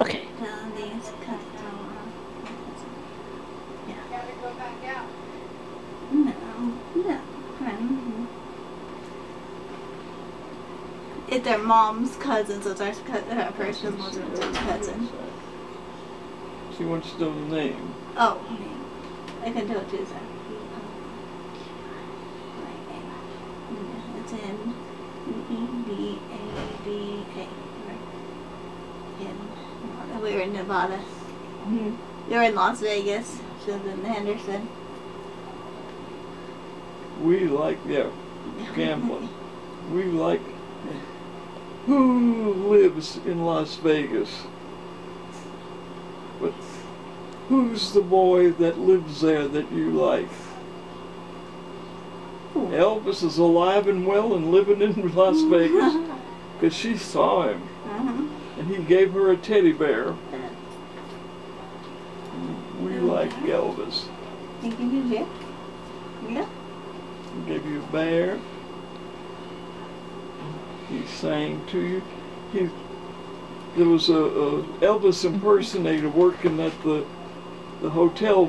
Okay. Now these cut. Yeah. No, no. If their mom's cousin, so it's our, cou- uh, her first cousin's cousin. She wants to know the name. Oh, I can tell it too, so. It's in E B A D A. In we were in Nevada. Mhm. You were in Las Vegas. She was in Henderson. We like, yeah, gambling. We like who lives in Las Vegas. But who's the boy that lives there that you like? Elvis is alive and well and living in Las Vegas because she saw him Mhm. And he gave her a teddy bear. We like Elvis. Think you can do? Yeah. He gave you a bear. He sang to you. He there was a, a Elvis impersonator working at the the hotel